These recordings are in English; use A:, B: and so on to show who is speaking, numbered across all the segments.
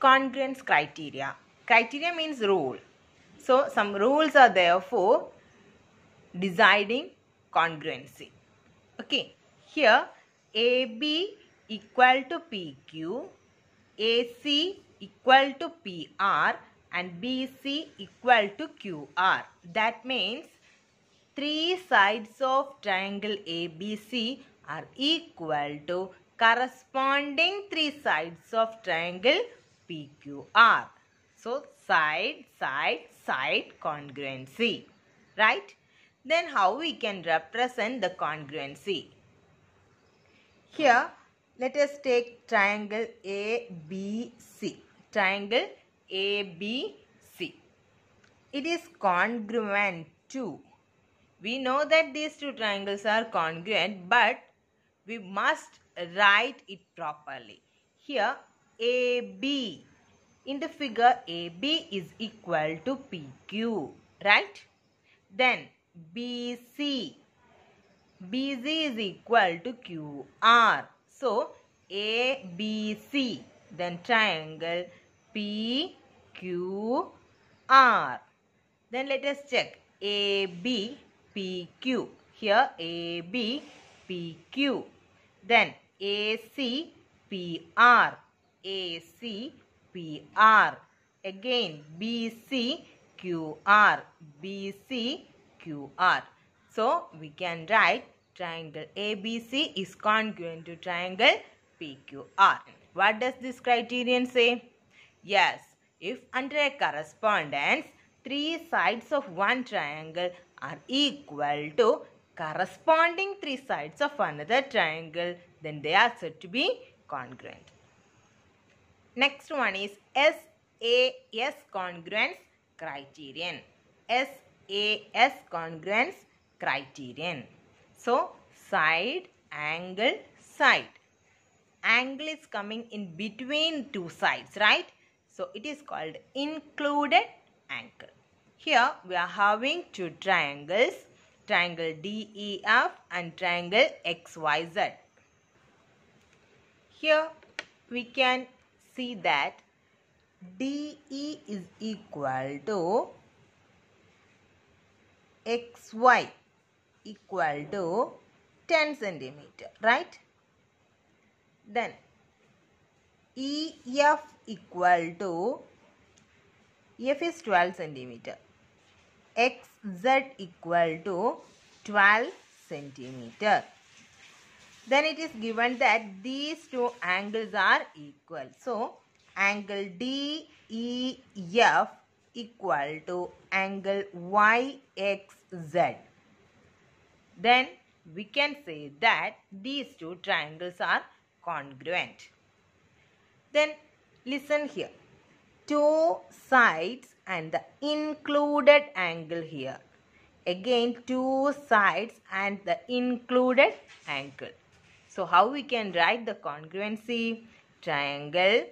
A: congruence criteria. Criteria means rule. So some rules are there for deciding congruency. Okay, here AB equal to PQ, AC equal to PR and BC equal to QR. That means three sides of triangle ABC are equal to corresponding three sides of triangle PQR. So side, side, side congruency. Right? Then how we can represent the congruency? Here, let us take triangle ABC. Triangle ABC. It is congruent to. We know that these two triangles are congruent, but we must write it properly. Here, AB. In the figure, AB is equal to PQ, right? Then, BC. BC is equal to QR. So, ABC. Then triangle PQR. Then let us check AB, PQ. Here AB, PQ. Then AC, PR. AC, PR. Again BC, QR. BC, QR. So we can write triangle ABC is congruent to triangle PQR. What does this criterion say? Yes, if under a correspondence, three sides of one triangle are equal to corresponding three sides of another triangle, then they are said to be congruent. Next one is SAS congruence criterion. SAS congruence criterion. So, side, angle, side. Angle is coming in between two sides, right? So, it is called included angle. Here, we are having two triangles, triangle DEF and triangle XYZ. Here, we can see that DE is equal to XY equal to 10 centimeter, right? Then EF equal to F is 12 centimeter. XZ equal to 12 centimeter. Then it is given that these two angles are equal. So, angle DEF equal to angle YXZ. Then we can say that these two triangles are congruent. Then listen here. Two sides and the included angle here. Again two sides and the included angle. So how we can write the congruency? Triangle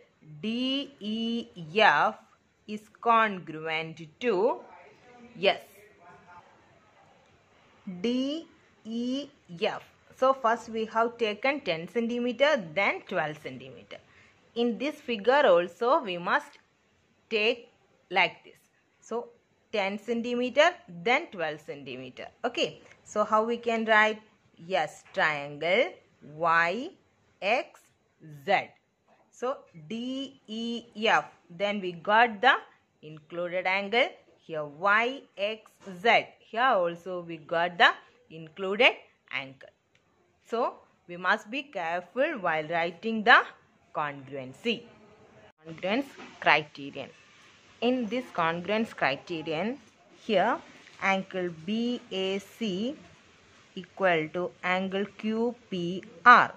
A: DEF is congruent to yes DEF. So first we have taken 10 centimeter then 12 centimeter. In this figure also we must take like this. So 10 centimeter then 12 centimeter. Okay. So how we can write? Yes, triangle Y X Z. So DEF. Then we got the included angle. Here YXZ. Here also we got the included angle. So we must be careful while writing the congruency. Congruence criterion. In this congruence criterion, here angle BAC equal to angle QPR.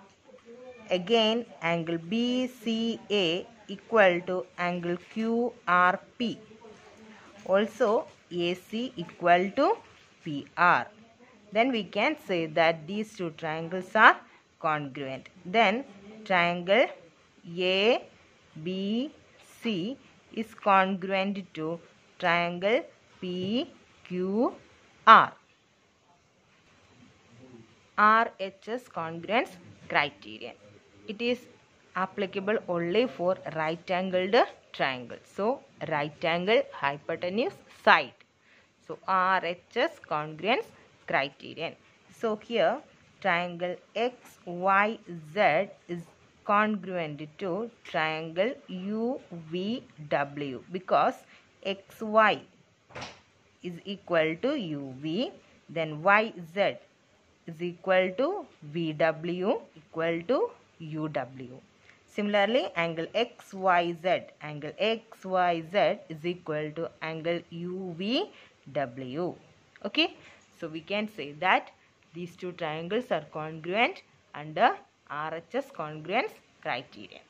A: Again, angle BCA equal to angle QRP. Also, AC equal to PR. Then we can say that these two triangles are congruent. Then triangle ABC is congruent to triangle PQR. RHS congruence criterion. It is applicable only for right angled triangle. So right angle hypotenuse side. So RHS congruence criterion. So here triangle XYZ is congruent to triangle UVW because XY is equal to UV then YZ is equal to VW equal to UW. Similarly, angle XYZ, angle XYZ is equal to angle UVW. Okay, so we can say that these two triangles are congruent under RHS congruence criterion.